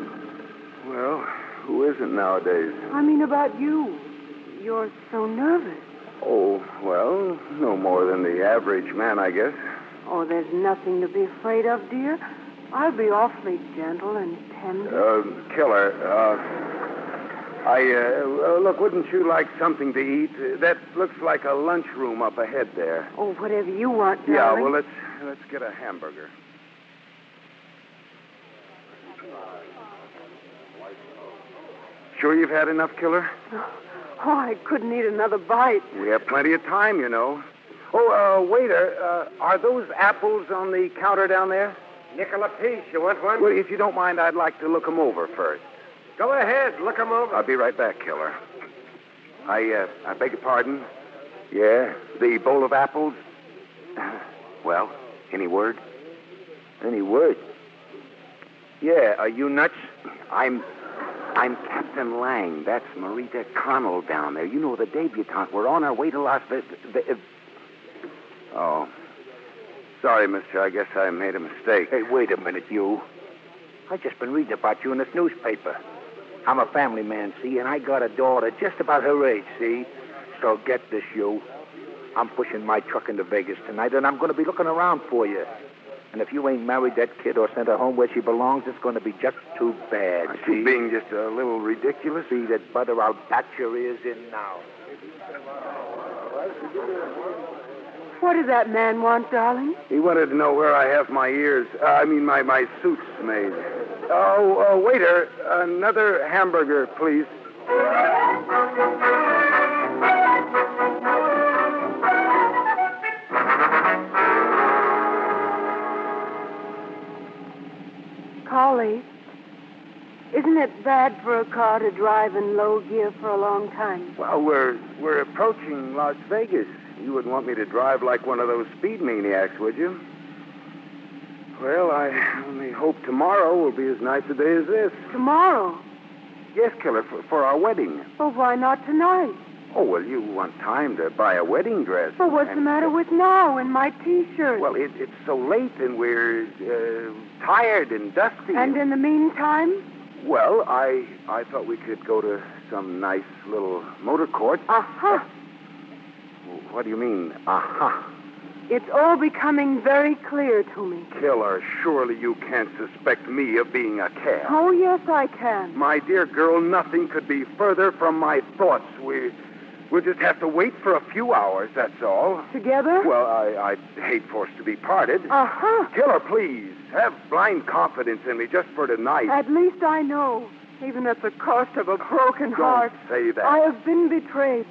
Well, who isn't nowadays? I mean about you. You're so nervous. Oh, well, no more than the average man, I guess. Oh, there's nothing to be afraid of, dear. I'll be awfully gentle and tender. Uh, killer, uh, I, uh, uh, look, wouldn't you like something to eat? Uh, that looks like a lunchroom up ahead there. Oh, whatever you want, darling. Yeah, well, let's, let's get a hamburger. Sure you've had enough, killer? Oh, I couldn't eat another bite. We have plenty of time, you know. Oh, uh, waiter, uh, are those apples on the counter down there? Nickel apiece. You want one? Well, if you don't mind, I'd like to look them over first. Go ahead. Look 'em over. I'll be right back, killer. I, uh, I beg your pardon? Yeah, the bowl of apples? Well, any word? Any word? Yeah, are you nuts? I'm, I'm Captain Laing. That's Marita Connell down there. You know the debutante. We're on our way to Las Vegas. Oh. Sorry, mister. I guess I made a mistake. Hey, wait a minute, you. I just been reading about you in this newspaper. I'm a family man, see, and I got a daughter just about her age, see? So get this, you. I'm pushing my truck into Vegas tonight, and I'm going to be looking around for you. And if you ain't married that kid or sent her home where she belongs, it's going to be just too bad, Aren't see? being just a little ridiculous? See that butter I'll bat your ears in now. What does that man want, darling? He wanted to know where I have my ears. Uh, I mean, my, my suits made. Oh, uh, waiter, another hamburger, please. Collie, isn't it bad for a car to drive in low gear for a long time? Well, we're we're approaching Las Vegas. You wouldn't want me to drive like one of those speed maniacs, would you? Well, I only hope tomorrow will be as nice a day as this. Tomorrow? Yes, killer, for, for our wedding. Well, why not tonight? Oh, well, you want time to buy a wedding dress. Well, what's the and- matter with now and my T-shirt? Well, it, it's so late and we're uh, tired and dusty. and in the meantime, Well, I I thought we could go to some nice little motor court. uh-huh. What do you mean, aha? It's all becoming very clear to me. Killer, surely you can't suspect me of being a cad. Oh, yes, I can. My dear girl, nothing could be further from my thoughts. We, we'll just have to wait for a few hours, that's all. Together? Well, I, I'd hate for us to be parted. Uh-huh. Killer, please, have blind confidence in me just for tonight. At least I know, even at the cost of a broken Don't heart. say that. I have been betrayed.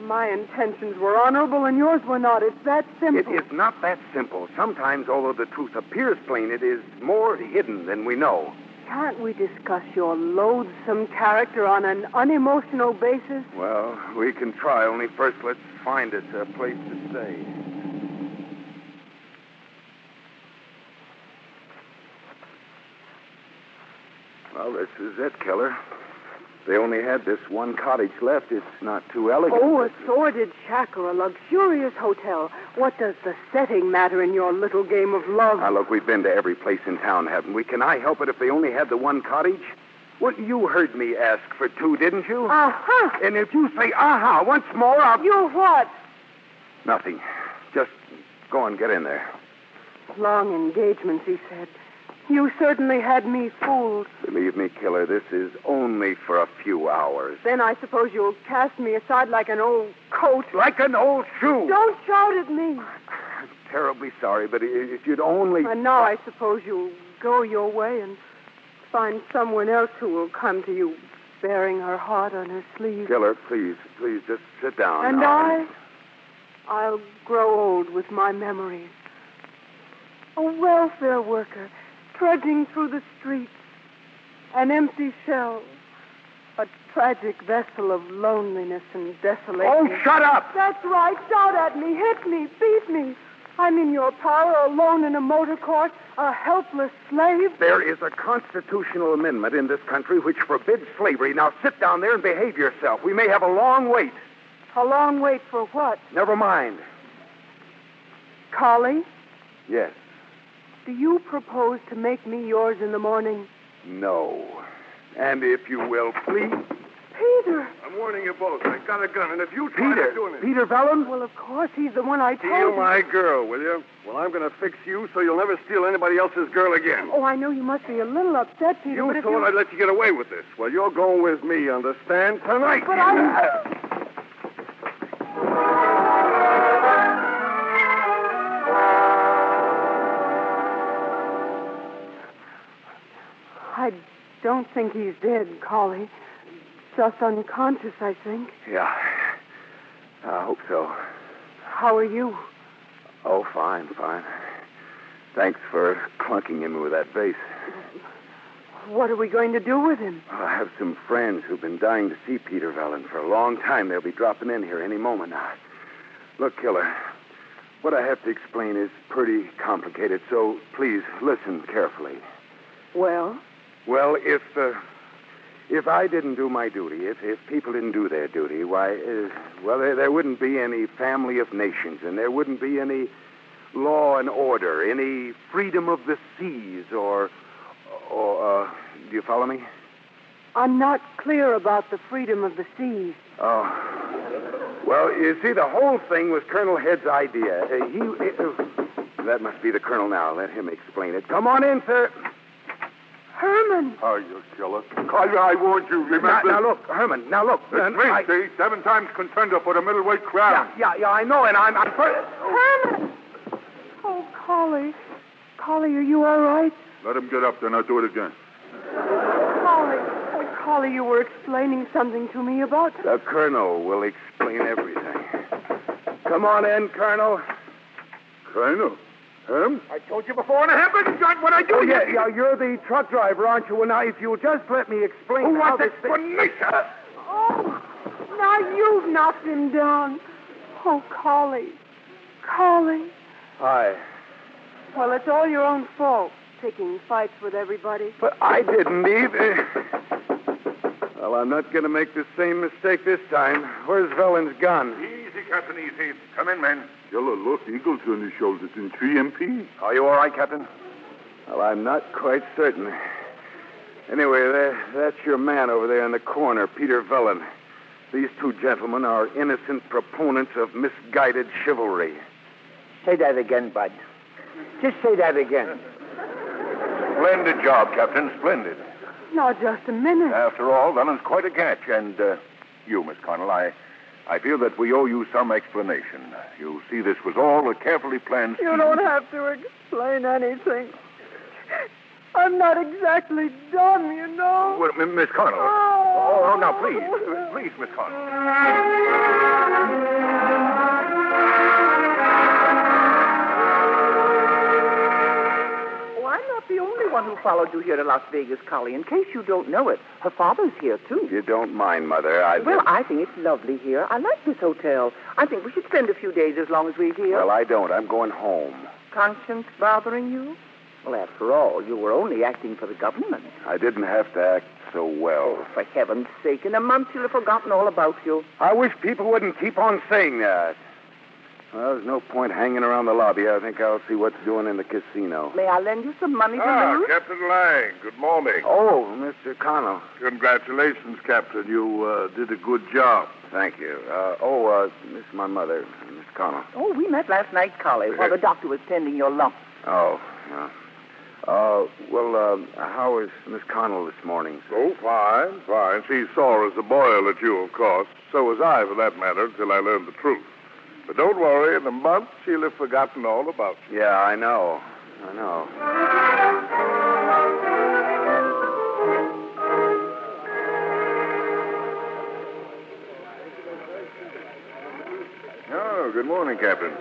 My intentions were honorable and yours were not. It's that simple. It is not that simple. Sometimes, although the truth appears plain, it is more hidden than we know. Can't we discuss your loathsome character on an unemotional basis? Well, we can try. Only first, let's find us a place to stay. Well, this is it, Killer. They only had this one cottage left. It's not too elegant. Oh, a sordid shack or a luxurious hotel. What does the setting matter in your little game of love? Now, look, we've been to every place in town, haven't we? Can I help it if they only had the one cottage? Well, you heard me ask for two, didn't you? Uh-huh. And if you say aha once more, I'll. You what? Nothing. Just go and get in there. Long engagements, he said. You certainly had me fooled. Believe me, Killer, this is only for a few hours. Then I suppose you'll cast me aside like an old coat. Like an old shoe. Don't shout at me. I'm terribly sorry, but if you'd only. And now I suppose you'll go your way and find someone else who will come to you bearing her heart on her sleeve. Killer, please, please, just sit down. And now. I, I'll grow old with my memories. A welfare worker trudging through the streets. An empty shell. A tragic vessel of loneliness and desolation. Oh, shut up! That's right. Shout at me, hit me, beat me. I'm in your power, alone in a motor court, a helpless slave. There is a constitutional amendment in this country which forbids slavery. Now sit down there and behave yourself. We may have a long wait. A long wait for what? Never mind. Collie, Yes. Do you propose to make me yours in the morning? No. And if you will, please. Peter. I'm warning you both. I got a gun, and if you try Peter. to do anything... Peter Vellon? Well, of course, he's the one I told Steal you. my girl, will you? Well, I'm going to fix you so you'll never steal anybody else's girl again. Oh, I know you must be a little upset, Peter, You thought you... I'd let you get away with this. Well, you're going with me, understand? Tonight. But. I don't think he's dead, Collie. Just unconscious, I think. Yeah. I hope so. How are you? Oh, fine, fine. Thanks for clunking him with that vase. What are we going to do with him? I have some friends who've been dying to see Peter Vellon for a long time. They'll be dropping in here any moment now. Look, Killer, what I have to explain is pretty complicated, so please listen carefully. Well, Well, if uh, if I didn't do my duty, if if people didn't do their duty, why, uh, well, there, there wouldn't be any family of nations, and there wouldn't be any law and order, any freedom of the seas, or or uh, do you follow me? I'm not clear about the freedom of the seas. Oh. Well, you see, the whole thing was Colonel Head's idea. Uh, he. Uh, that must be the colonel now. Let him explain it. Come on in, sir. Herman! Oh, you killer. Collier, I warned you, Now, remember? now look, Herman. Now look. It's me, I- see? Seven times contender for the middleweight crown. yeah, yeah, yeah, I know, and I'm. I'm per- Herman! Oh, Collie. Collie, are you all right? Let him get up, then I'll do it again. Collie. Oh, Collie, you were explaining something to me about. The colonel will explain everything. Come on in, Colonel. Colonel? Him? I told you before, and I haven't got what I do. Oh, yeah, yeah, you're the truck driver, aren't you? Well, now, if you'll just let me explain Who wants this thing... explanation? Oh, now you've knocked him down. Oh, Collie. Collie. Hi. Well, it's all your own fault, picking fights with everybody. But I didn't either. Well, I'm not going to make the same mistake this time. Where's Vellon's gun? Easy, Captain, easy. Come in, men. Killer, look, eagles on his shoulders in 3MP. Are you all right, Captain? Well, I'm not quite certain. Anyway, there, that's your man over there in the corner, Peter Vellon. These two gentlemen are innocent proponents of misguided chivalry. Say that again, Bud. Just say that again. Splendid job, Captain. Splendid. Now, just a minute. After all, Vellon's quite a catch. And uh, you, Miss Connell, I, I feel that we owe you some explanation. You see, this was all a carefully planned You don't have to explain anything. I'm not exactly dumb, you know. Well, Miss Connell. Oh. Oh, now, please. Please, Miss Connell. One who followed you here to Las Vegas, Collie. In case you don't know it, her father's here, too. You don't mind, Mother, I'd... Well, I think it's lovely here. I like this hotel. I think we should spend a few days as long as we're here. Well, I don't. I'm going home. Conscience bothering you? Well, after all, you were only acting for the government. I didn't have to act so well. Oh, for heaven's sake, in a month you'll have forgotten all about you. I wish people wouldn't keep on saying that. Well, there's no point hanging around the lobby. I think I'll see what's doing in the casino. May I lend you some money to Ah, lose? Captain Laing. Good morning. Oh, Mr. Connell. Congratulations, Captain. You uh, did a good job. Thank you. Uh, oh, uh, this is my mother, Miss Connell. Oh, we met last night, Collie, while the doctor was tending your lump. Oh, yeah. Uh, well, uh, how is Miss Connell this morning? sir? Oh, fine, fine. She's sore as a boil at you, of course. So was I, for that matter, until I learned the truth. But don't worry, in a month she'll have forgotten all about you. Yeah, I know. I know. Oh, good morning, Captain.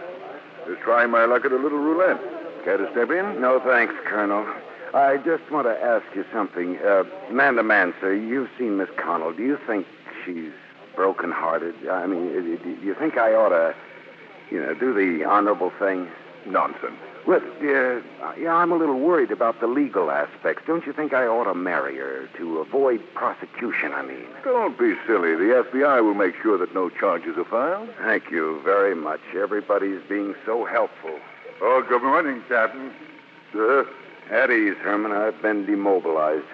Just trying my luck at a little roulette. Care to step in? No, thanks, Colonel. I just want to ask you something. Uh, man to man, sir, you've seen Miss Connell. Do you think she's broken-hearted? I mean, do you think I ought to, you know, do the honorable thing? Nonsense. Well, uh, yeah, I'm a little worried about the legal aspects. Don't you think I ought to marry her to avoid prosecution, I mean? Don't be silly. The FBI will make sure that no charges are filed. Thank you very much. Everybody's being so helpful. Oh, good morning, Captain. Sir? At ease, Herman. I've been demobilized.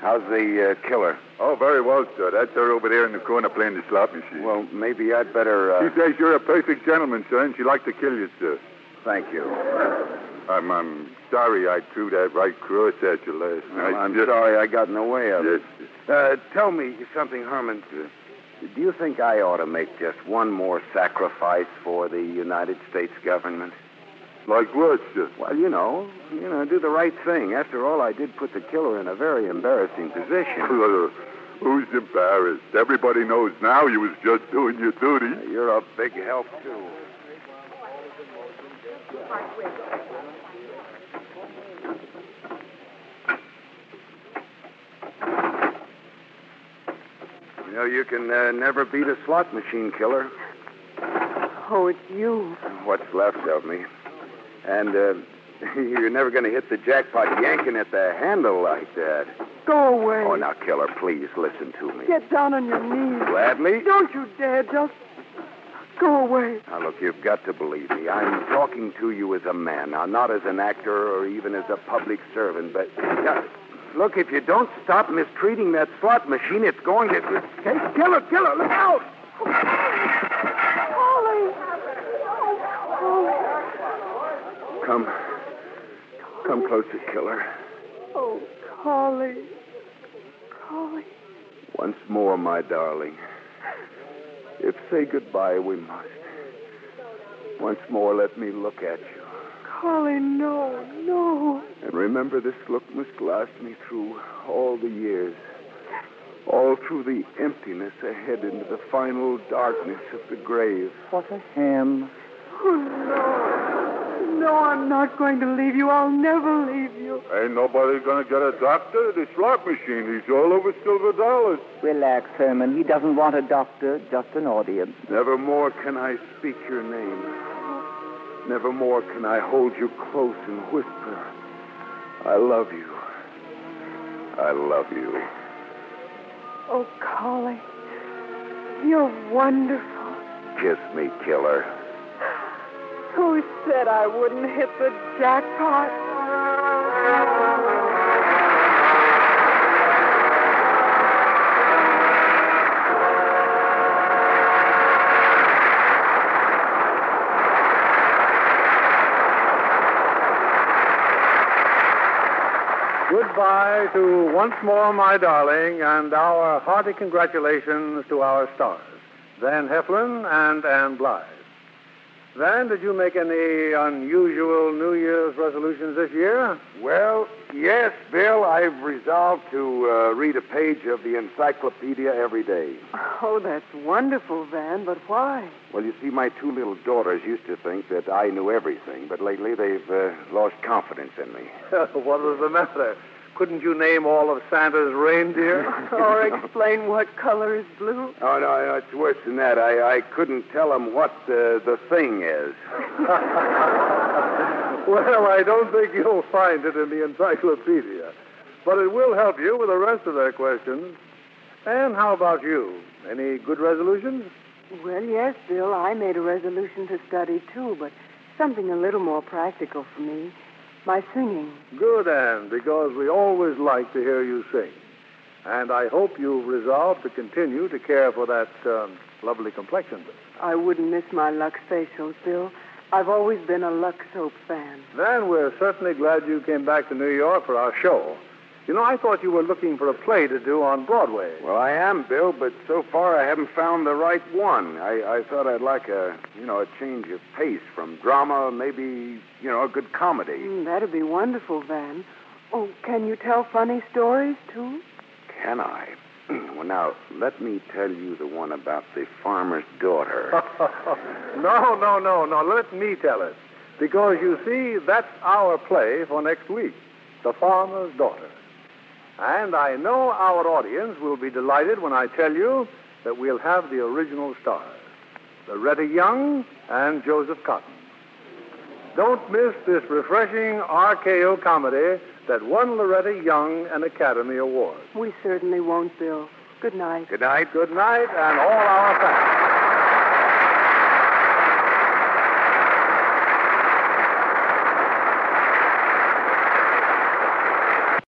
How's the uh, killer? Oh, very well, sir. That's her over there in the corner playing the slot machine. Well, maybe I'd better. Uh... She says you're a perfect gentleman, sir, and she'd like to kill you, sir. Thank you. I'm, I'm sorry I threw that right cross at you last well, night. I'm Just- sorry I got in the way of Yes. it. Uh, tell me something, Herman. Do you think I ought to make just one more sacrifice for the United States government? Like what, sir? Well, you know, you know, do the right thing. After all, I did put the killer in a very embarrassing position. Who's embarrassed? Everybody knows now you was just doing your duty. You're a big help, too. You know, you can uh, never beat a slot machine killer. Oh, it's you. What's left of me. And uh, you're never going to hit the jackpot yanking at the handle like that. Go away. Oh, now, killer, please listen to me. Get down on your knees. Gladly? Don't you dare. Just go away. Now, look, you've got to believe me. I'm talking to you as a man. Now, not as an actor or even as a public servant, but. Now, look, if you don't stop mistreating that slot machine, it's going to. Hey, killer, killer, look out! Come. Come closer, killer. Oh, Polly. Polly. Once more, my darling. If say goodbye we must. Once more, let me look at you. Polly, no, no. And remember, this look must last me through all the years. All through the emptiness ahead into the final darkness of the grave. What a ham. Oh, no. No, I'm not going to leave you. I'll never leave you. Ain't nobody gonna get a doctor. The slot machine, he's all over silver dollars. Relax, Herman. He doesn't want a doctor, just an audience. Never more can I speak your name. Never more can I hold you close and whisper, I love you. I love you. Oh, Polly. You're wonderful. Kiss me, killer. Who said I wouldn't hit the jackpot? Goodbye to Once More, My Darling, and our hearty congratulations to our stars, Van Heflin and Ann Blyth. Van, did you make any unusual New Year's resolutions this year? Well, yes, Bill. I've resolved to uh, read a page of the encyclopedia every day. Oh, that's wonderful, Van, but why? Well, you see, my two little daughters used to think that I knew everything, but lately they've uh, lost confidence in me. what was the matter? Couldn't you name all of Santa's reindeer? or explain what color is blue? Oh, no, no, it's worse than that. I, I couldn't tell them what uh, the thing is. well, I don't think you'll find it in the encyclopedia. But it will help you with the rest of their questions. And how about you? Any good resolutions? Well, yes, Bill. I made a resolution to study, too, but something a little more practical for me. My singing. Good, Ann, because we always like to hear you sing. And I hope you've resolved to continue to care for that um, lovely complexion. I wouldn't miss my Lux facials, Bill. I've always been a Lux soap fan. Then we're certainly glad you came back to New York for our show. You know, I thought you were looking for a play to do on Broadway. Well, I am, Bill, but so far I haven't found the right one. I, I thought I'd like a, you know, a change of pace from drama, maybe, you know, a good comedy. Mm, that'd be wonderful, Van. Oh, can you tell funny stories, too? Can I? well, now, let me tell you the one about the farmer's daughter. no, no, no, no. Let me tell it. Because you see, that's our play for next week. The Farmer's Daughter. And I know our audience will be delighted when I tell you that we'll have the original stars Loretta Young and Joseph Cotten. Don't miss this refreshing RKO comedy that won Loretta Young an Academy Award. We certainly won't, Bill. Good night. Good night. Good night, and all our thanks.